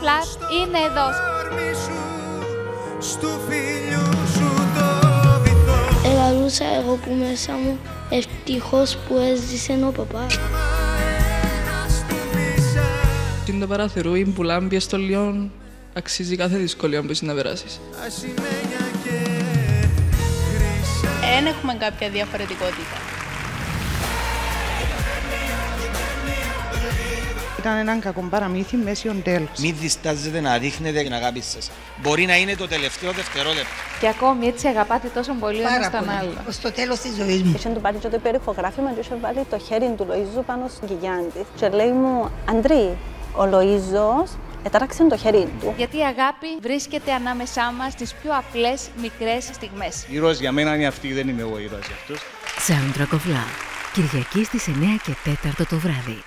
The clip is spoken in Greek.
Φλάτ είναι εδώ. Ελαλούσα εγώ που μέσα μου ευτυχώς που έζησε ο παπάς. Είναι το παραθυρούι που λάμπει στο λιόν, αξίζει κάθε δυσκολία που είσαι να περάσεις. Δεν έχουμε κάποια διαφορετικότητα. Ήταν έναν κακό παραμύθι μέσιον τέλος. Μην διστάζετε να δείχνετε την αγάπη σας. Μπορεί να είναι το τελευταίο δευτερόλεπτο. Και ακόμη έτσι αγαπάτε τόσο πολύ ο ένας τον άλλο. Στο τέλος της ζωής μου. Είχε του πάρει και το υπερηφογράφημα και είχε βάλει το χέρι του Λοΐζου πάνω στην κοιλιά της. Και λέει μου, Αντρί, ο Λοΐζος ετάραξε το χέρι του. Γιατί η αγάπη βρίσκεται ανάμεσά μας στις πιο απλές μικρές στιγμές. Ήρωας για μένα είναι αυτή, δεν είμαι εγώ ήρωας για αυτούς. Soundtrack of Love. Κυριακή στις 9 και 4 το βράδυ.